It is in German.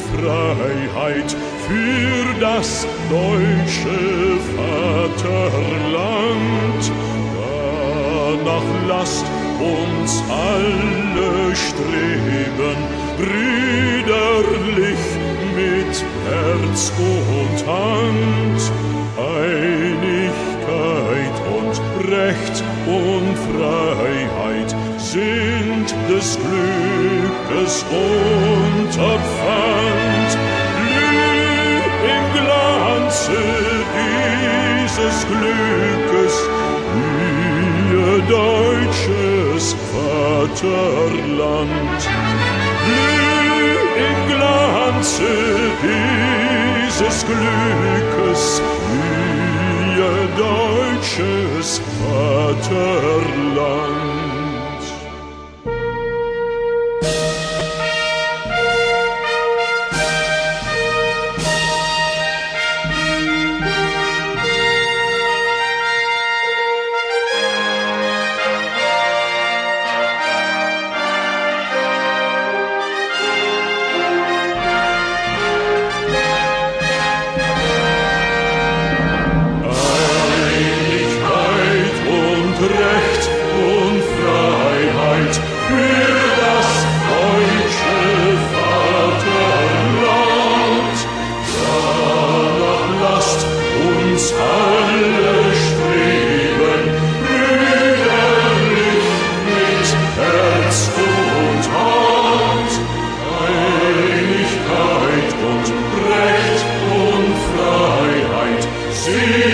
Freiheit für das deutsche Vaterland. Danach lasst uns alle streben, brüderlich mit Herz und Hand. Und Recht und Freiheit sind des Glückes Unterpfand. Blüh im Glanze dieses Glückes, ihr deutsches Vaterland. Deutsches Vaterland. see.